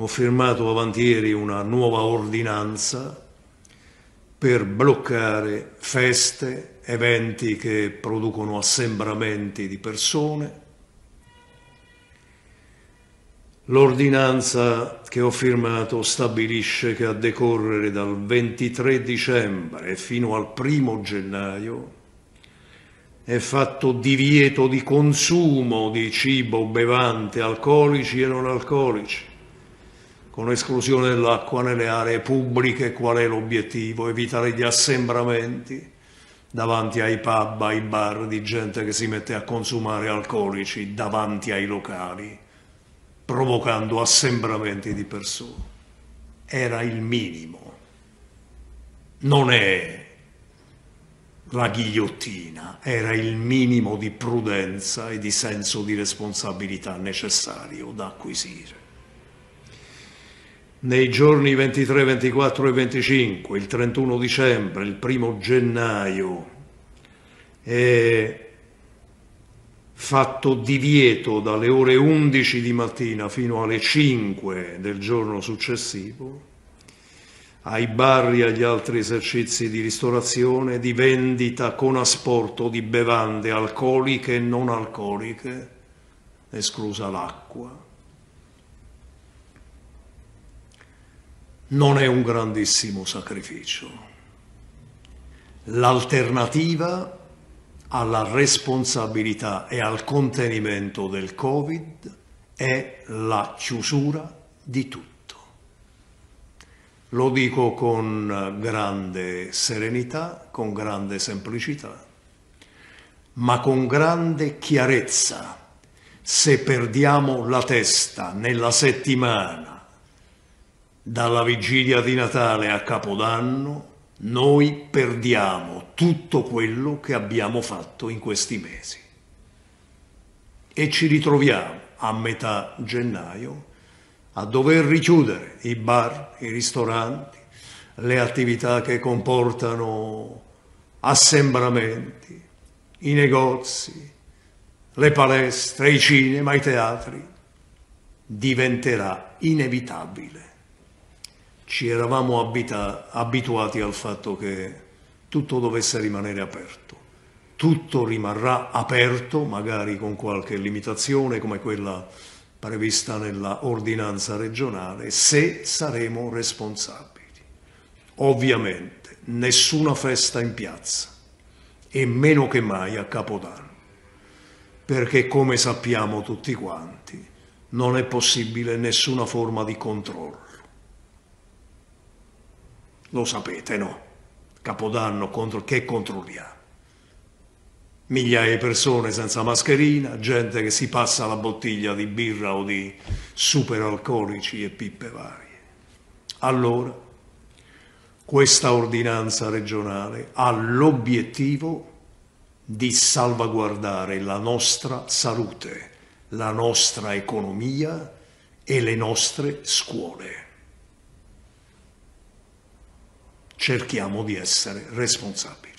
Ho firmato avanti ieri una nuova ordinanza per bloccare feste, eventi che producono assembramenti di persone. L'ordinanza che ho firmato stabilisce che a decorrere dal 23 dicembre fino al 1 gennaio è fatto divieto di consumo di cibo, bevante, alcolici e non alcolici con esclusione dell'acqua nelle aree pubbliche, qual è l'obiettivo? Evitare gli assembramenti davanti ai pub, ai bar di gente che si mette a consumare alcolici davanti ai locali, provocando assembramenti di persone. Era il minimo. Non è la ghigliottina, era il minimo di prudenza e di senso di responsabilità necessario da acquisire nei giorni 23, 24 e 25, il 31 dicembre, il primo gennaio, è fatto divieto dalle ore 11 di mattina fino alle 5 del giorno successivo ai bar e agli altri esercizi di ristorazione, di vendita con asporto di bevande alcoliche e non alcoliche, esclusa l'acqua non è un grandissimo sacrificio. L'alternativa alla responsabilità e al contenimento del Covid è la chiusura di tutto. Lo dico con grande serenità, con grande semplicità, ma con grande chiarezza. Se perdiamo la testa nella settimana dalla vigilia di Natale a Capodanno, noi perdiamo tutto quello che abbiamo fatto in questi mesi. E ci ritroviamo a metà gennaio a dover richiudere i bar, i ristoranti, le attività che comportano assembramenti, i negozi, le palestre, i cinema, i teatri. Diventerà inevitabile ci eravamo abita- abituati al fatto che tutto dovesse rimanere aperto. Tutto rimarrà aperto, magari con qualche limitazione come quella prevista nella ordinanza regionale, se saremo responsabili. Ovviamente nessuna festa in piazza e meno che mai a Capodanno, perché come sappiamo tutti quanti non è possibile nessuna forma di controllo lo sapete, no? Capodanno contro che controlliamo? Migliaia di persone senza mascherina, gente che si passa la bottiglia di birra o di superalcolici e pippe varie. Allora, questa ordinanza regionale ha l'obiettivo di salvaguardare la nostra salute, la nostra economia e le nostre scuole cerchiamo di essere responsabili.